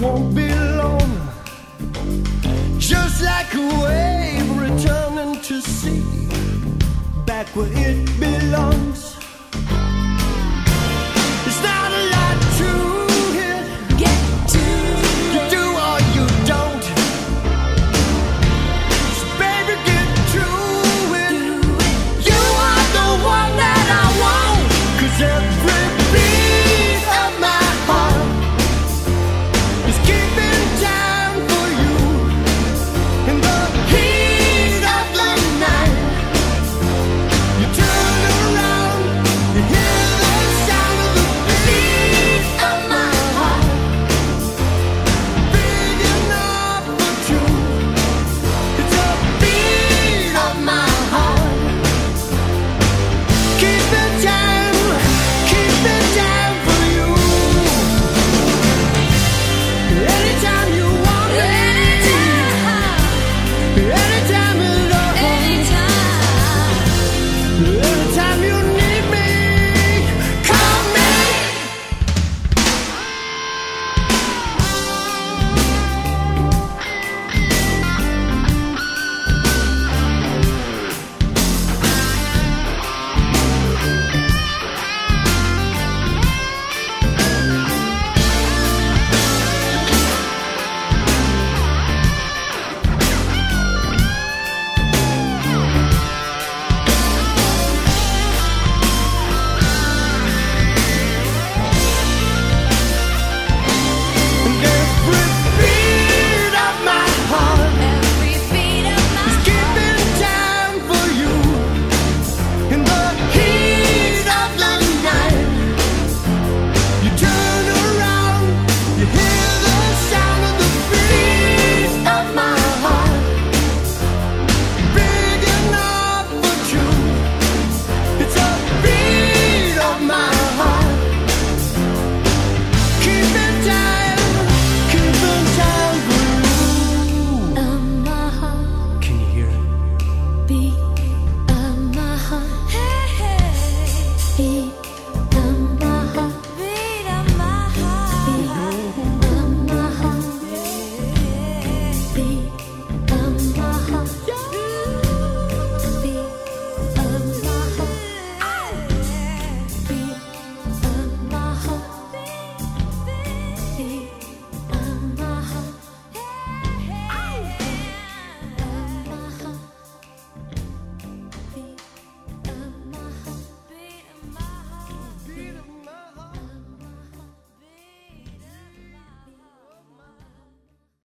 won't be long. Just like a wave returning to sea, back where it belongs.